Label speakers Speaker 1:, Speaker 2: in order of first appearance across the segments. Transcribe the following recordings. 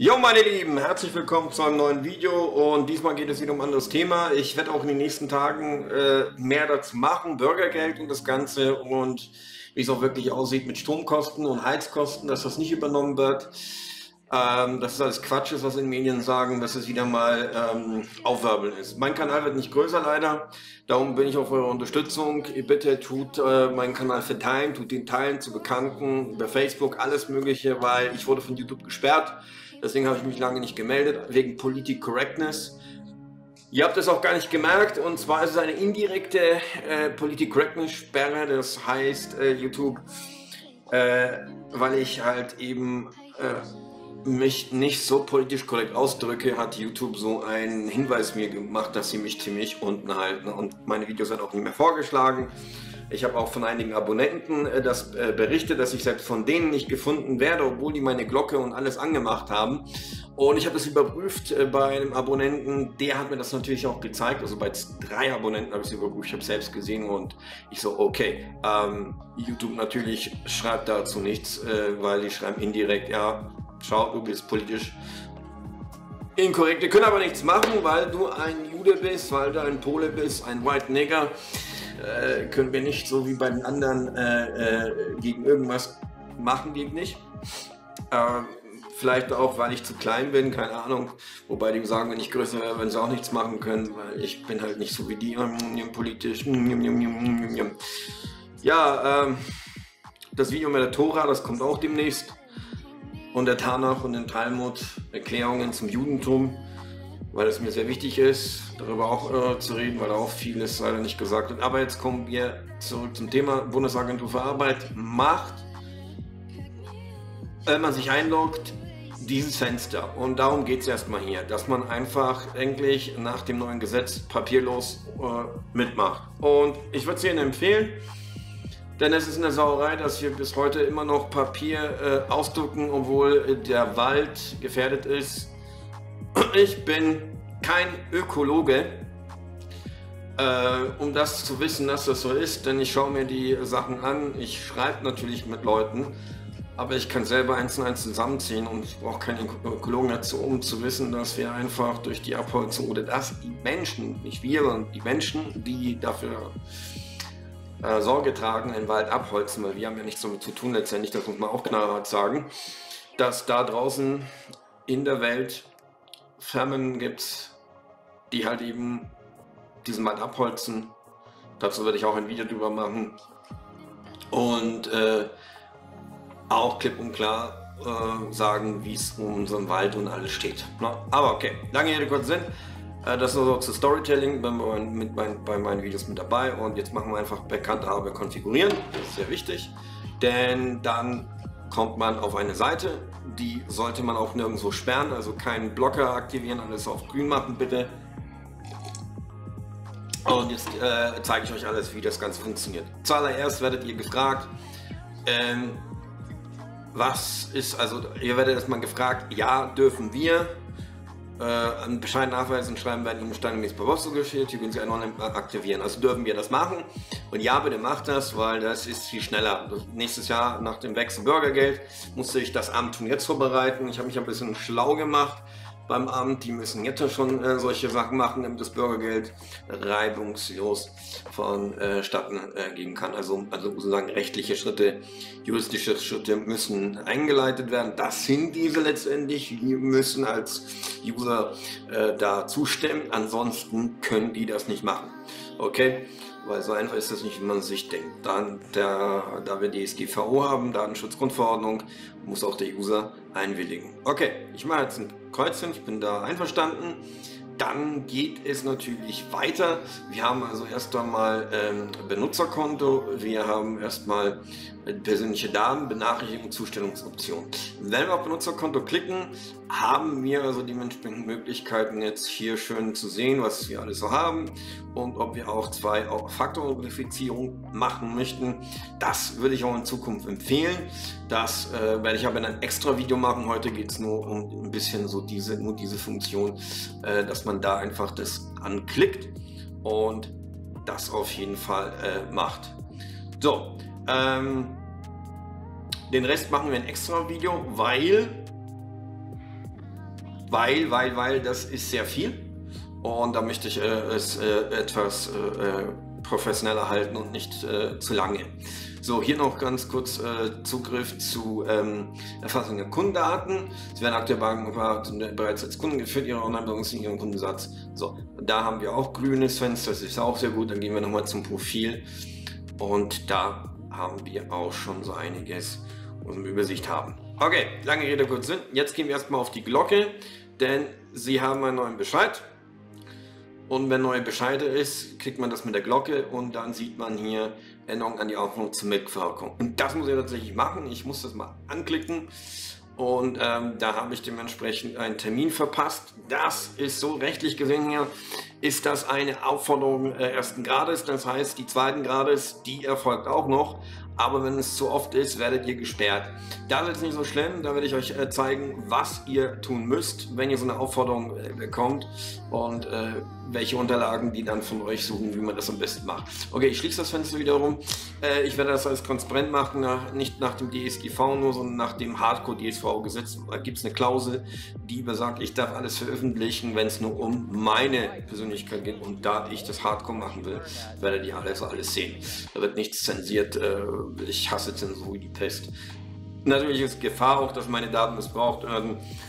Speaker 1: Jo meine Lieben, herzlich willkommen zu einem neuen Video und diesmal geht es wieder um ein anderes Thema. Ich werde auch in den nächsten Tagen äh, mehr dazu machen, Bürgergeld und das Ganze und wie es auch wirklich aussieht mit Stromkosten und Heizkosten, dass das nicht übernommen wird. Ähm, dass es alles Quatsch ist, was in Medien sagen, dass es wieder mal ähm, Aufwirbeln ist. Mein Kanal wird nicht größer leider, darum bin ich auf eure Unterstützung. Ihr bitte tut äh, meinen Kanal verteilen, tut den teilen zu Bekannten, über Facebook, alles mögliche, weil ich wurde von YouTube gesperrt. Deswegen habe ich mich lange nicht gemeldet, wegen Politik Correctness. Ihr habt es auch gar nicht gemerkt, und zwar ist es eine indirekte äh, Politik Correctness Sperre, das heißt äh, YouTube, äh, weil ich halt eben äh, mich nicht so politisch korrekt ausdrücke, hat YouTube so einen Hinweis mir gemacht, dass sie mich ziemlich unten halten und meine Videos werden auch nicht mehr vorgeschlagen. Ich habe auch von einigen Abonnenten äh, das äh, berichtet, dass ich selbst von denen nicht gefunden werde, obwohl die meine Glocke und alles angemacht haben. Und ich habe das überprüft äh, bei einem Abonnenten, der hat mir das natürlich auch gezeigt. Also bei drei Abonnenten habe ich es überprüft, ich habe selbst gesehen und ich so, okay, ähm, YouTube natürlich schreibt dazu nichts, äh, weil die schreiben indirekt, ja, schau, du bist politisch inkorrekt. Die können aber nichts machen, weil du ein Jude bist, weil du ein Pole bist, ein White Nigger äh, können wir nicht so wie bei den anderen äh, äh, gegen irgendwas machen, geht nicht. Ähm, vielleicht auch, weil ich zu klein bin, keine Ahnung. Wobei die sagen, wenn ich größer wäre, würden sie auch nichts machen können, weil ich bin halt nicht so wie die politisch. Ja, ähm, das Video mit der Tora, das kommt auch demnächst. Und der Tanach und den Talmud, Erklärungen zum Judentum weil es mir sehr wichtig ist, darüber auch äh, zu reden, weil auch vieles leider nicht gesagt wird. Aber jetzt kommen wir zurück zum Thema Bundesagentur für Arbeit. Macht, wenn man sich einloggt, dieses Fenster. Und darum geht es erstmal hier, dass man einfach endlich nach dem neuen Gesetz papierlos äh, mitmacht. Und ich würde es Ihnen empfehlen, denn es ist eine Sauerei, dass wir bis heute immer noch Papier äh, ausdrucken, obwohl der Wald gefährdet ist ich bin kein Ökologe, äh, um das zu wissen, dass das so ist, denn ich schaue mir die Sachen an, ich schreibe natürlich mit Leuten, aber ich kann selber eins und eins zusammenziehen und ich brauche keinen Ökologen dazu, um zu wissen, dass wir einfach durch die Abholzung oder dass die Menschen, nicht wir, sondern die Menschen, die dafür äh, Sorge tragen, den Wald abholzen, weil wir haben ja nichts damit zu tun letztendlich, das muss man auch knallhart sagen, dass da draußen in der Welt Firmen gibt, die halt eben diesen Wald abholzen. Dazu werde ich auch ein Video drüber machen. Und äh, auch klipp und klar äh, sagen, wie es um unseren Wald und alles steht. Na, aber okay, lange Rede, kurzer Sinn. Äh, das ist also zu Storytelling bei meinen, mit mein, bei meinen Videos mit dabei. Und jetzt machen wir einfach Bekannthabe konfigurieren. Das ist sehr wichtig. Denn dann kommt man auf eine Seite, die sollte man auch nirgendwo sperren, also keinen Blocker aktivieren, alles auf grün machen bitte. Und jetzt äh, zeige ich euch alles, wie das Ganze funktioniert. Zuallererst werdet ihr gefragt, ähm, was ist, also ihr werdet erstmal gefragt, ja, dürfen wir, äh, einen Bescheid nachweisen, schreiben werden Ihnen standardmäßig per Post zugeschickt, die können Sie online aktivieren. Also dürfen wir das machen. Und ja, bitte macht das, weil das ist viel schneller. Nächstes Jahr nach dem Wechsel Bürgergeld musste ich das Amt jetzt vorbereiten. Ich habe mich ein bisschen schlau gemacht beim Amt, die müssen jetzt schon äh, solche Sachen machen, damit das Bürgergeld reibungslos vonstatten äh, gehen kann. Also, also sozusagen rechtliche Schritte, juristische Schritte müssen eingeleitet werden. Das sind diese letztendlich. Wir müssen als User äh, da zustimmen, ansonsten können die das nicht machen. Okay? weil so einfach ist das nicht, wie man sich denkt. Dann, der, da wir DSGVO haben, Datenschutzgrundverordnung, muss auch der User einwilligen. Okay, ich mache jetzt ein Kreuzchen, ich bin da einverstanden. Dann geht es natürlich weiter. Wir haben also erst einmal ähm, Benutzerkonto, wir haben erstmal persönliche Daten, Benachrichtigung, Zustellungsoption. Wenn wir auf Benutzerkonto klicken, haben wir also dementsprechend Möglichkeiten jetzt hier schön zu sehen, was wir alles so haben und ob wir auch zwei Faktor-Verifizierung machen möchten. Das würde ich auch in Zukunft empfehlen. Das äh, werde ich aber in einem extra Video machen. Heute geht es nur um ein bisschen so diese, nur diese Funktion, äh, dass man da einfach das anklickt und das auf jeden Fall äh, macht. So, ähm, den Rest machen wir ein extra Video, weil weil, weil, weil das ist sehr viel und da möchte ich äh, es äh, etwas äh, professioneller halten und nicht äh, zu lange. So, hier noch ganz kurz äh, Zugriff zu ähm, Erfassung der Kundendaten. Sie werden aktuell bereits als Kunden geführt, Ihre Online-Bildungs- Ihren Kundensatz. So, da haben wir auch grünes Fenster, das ist auch sehr gut. Dann gehen wir nochmal zum Profil und da haben wir auch schon so einiges, was wir Übersicht haben. Okay, lange Rede, kurz Sinn. Jetzt gehen wir erstmal auf die Glocke, denn Sie haben einen neuen Bescheid. Und wenn neue Bescheide ist, kriegt man das mit der Glocke und dann sieht man hier Änderungen an die Aufnahme zur Mitwirkung. Und das muss ich tatsächlich machen. Ich muss das mal anklicken. Und ähm, da habe ich dementsprechend einen Termin verpasst. Das ist so rechtlich gesehen hier, ist das eine Aufforderung äh, ersten Grades. Das heißt, die zweiten Grades, die erfolgt auch noch aber wenn es zu oft ist, werdet ihr gesperrt. Da ist es nicht so schlimm, da werde ich euch äh, zeigen, was ihr tun müsst, wenn ihr so eine Aufforderung äh, bekommt und äh, welche Unterlagen die dann von euch suchen, wie man das am besten macht. Okay, ich schließe das Fenster wiederum. Äh, ich werde das als transparent machen, nach, nicht nach dem DSGV nur, sondern nach dem Hardcore-DSV-Gesetz. Da gibt es eine Klausel, die besagt, ich darf alles veröffentlichen, wenn es nur um meine Persönlichkeit geht. Und da ich das Hardcore machen will, werdet ihr alles, alles sehen. Da wird nichts zensiert. Äh, ich hasse Zensur wie die Pest. Natürlich ist Gefahr auch, dass meine Daten missbraucht werden. Äh,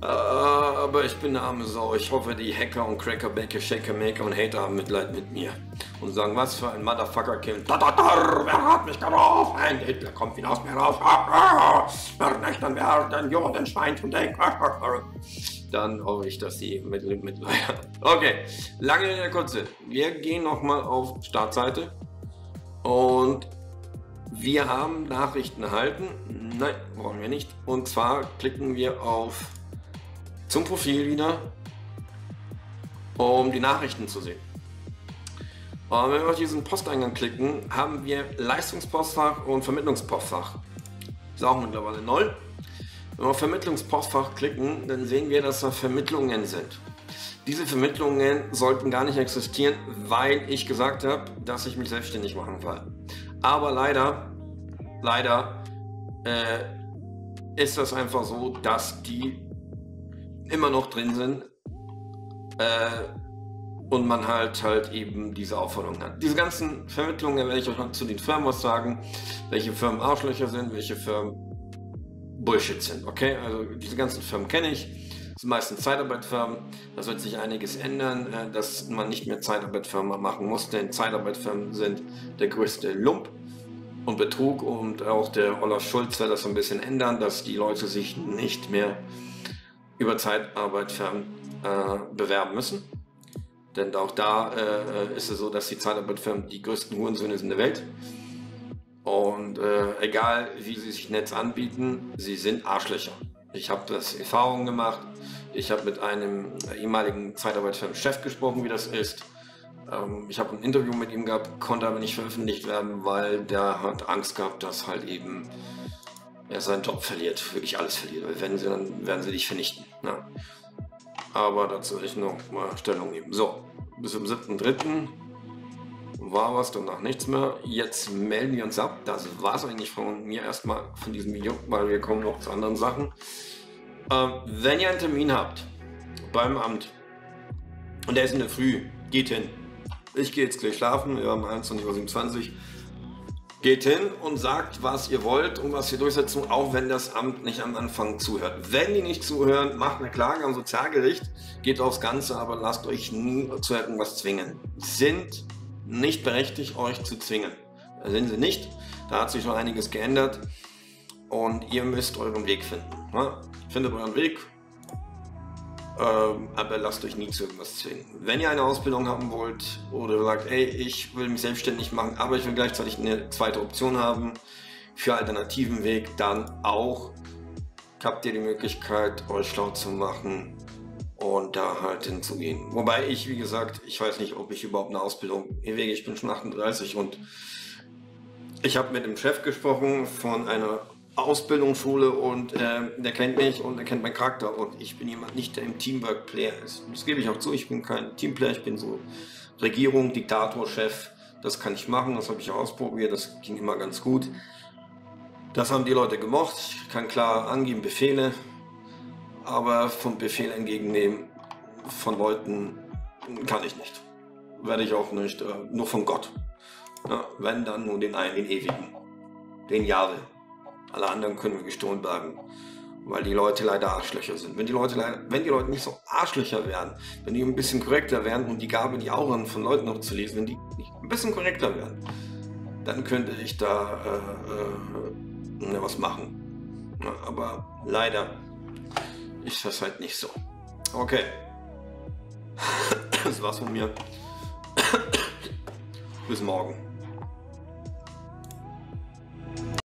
Speaker 1: aber ich bin eine arme Sau. Ich hoffe, die Hacker und Cracker, Baker, Shaker, Maker und Hater haben Mitleid mit mir. Und sagen, was für ein Motherfucker Kim. Da, da, da, wer hat mich darauf? Ein Hitler kommt wieder aus mir raus. Wer nicht, dann wer, dann Jordan Schwein von Denk. Dann hoffe ich, dass mit, Mitleid haben. Okay, lange in der kurze. Wir gehen nochmal auf Startseite. Und wir haben Nachrichten erhalten. Nein, brauchen wir nicht. Und zwar klicken wir auf zum Profil wieder, um die Nachrichten zu sehen. Und wenn wir auf diesen Posteingang klicken, haben wir Leistungspostfach und Vermittlungspostfach. Ist auch mittlerweile neu. Wenn wir auf Vermittlungspostfach klicken, dann sehen wir, dass da Vermittlungen sind. Diese Vermittlungen sollten gar nicht existieren, weil ich gesagt habe, dass ich mich selbstständig machen will. Aber leider, leider äh, ist das einfach so, dass die immer noch drin sind äh, und man halt halt eben diese Aufforderung hat. Diese ganzen Vermittlungen werde ich euch noch zu den Firmen was sagen, welche Firmen Arschlöcher sind, welche Firmen Bullshit sind. Okay, also diese ganzen Firmen kenne ich. Das sind meistens Zeitarbeitfirmen. Das wird sich einiges ändern, äh, dass man nicht mehr Zeitarbeitfirmen machen muss, denn Zeitarbeitfirmen sind der größte Lump und Betrug und auch der Olaf Schulz wird das ein bisschen ändern, dass die Leute sich nicht mehr über Zeitarbeitfirmen äh, bewerben müssen. Denn auch da äh, ist es so, dass die Zeitarbeitfirmen die größten Hurensöhne sind der Welt. Und äh, egal wie sie sich Netz anbieten, sie sind Arschlöcher. Ich habe das Erfahrungen gemacht. Ich habe mit einem ehemaligen Zeitarbeitfirmen-Chef gesprochen, wie das ist. Ähm, ich habe ein Interview mit ihm gehabt, konnte aber nicht veröffentlicht werden, weil der hat Angst gehabt, dass halt eben er seinen Job verliert, wirklich alles verliert. Weil wenn sie, dann werden sie dich vernichten. Ne? Aber dazu will ich noch mal Stellung nehmen. So, bis zum 7.3. war was, danach nichts mehr. Jetzt melden wir uns ab. Das war es eigentlich von mir erstmal von diesem Video, weil wir kommen noch zu anderen Sachen. Ähm, wenn ihr einen Termin habt beim Amt und der ist in der Früh, geht hin. Ich gehe jetzt gleich schlafen, wir haben 21.27 Uhr. Geht hin und sagt, was ihr wollt und was ihr durchsetzen, auch wenn das Amt nicht am Anfang zuhört. Wenn die nicht zuhören, macht eine Klage am Sozialgericht, geht aufs Ganze, aber lasst euch nie zu irgendwas zwingen. Sind nicht berechtigt, euch zu zwingen. Da sind sie nicht. Da hat sich schon einiges geändert und ihr müsst euren Weg finden. Findet euren Weg, ähm, aber lasst euch nie zu irgendwas zwingen. Wenn ihr eine Ausbildung haben wollt oder sagt, ey, ich will mich selbstständig machen, aber ich will gleichzeitig eine zweite Option haben für alternativen Weg, dann auch habt ihr die Möglichkeit, euch schlau zu machen und da halt hinzugehen. Wobei ich, wie gesagt, ich weiß nicht, ob ich überhaupt eine Ausbildung hinwege. Ich bin schon 38 und ich habe mit dem Chef gesprochen von einer Ausbildungsschule und äh, der kennt mich und er kennt meinen Charakter und ich bin jemand nicht, der im Teamwork-Player ist. Das gebe ich auch zu, ich bin kein Teamplayer, ich bin so Regierung, Diktator, Chef. Das kann ich machen, das habe ich ausprobiert, das ging immer ganz gut. Das haben die Leute gemocht, ich kann klar angeben, Befehle aber vom Befehl entgegennehmen von Leuten kann ich nicht. Werde ich auch nicht, äh, nur von Gott. Ja, wenn dann nur den einen, den ewigen, den Jahre. Alle anderen können gestohlen bleiben, weil die Leute leider Arschlöcher sind. Wenn die Leute, wenn die Leute nicht so Arschlöcher wären, wenn die ein bisschen korrekter wären und die Gabe, die Auren von Leuten noch zu lesen, wenn die ein bisschen korrekter wären, dann könnte ich da äh, äh, was machen. Ja, aber leider ist das halt nicht so. Okay. Das war's von mir. Bis morgen.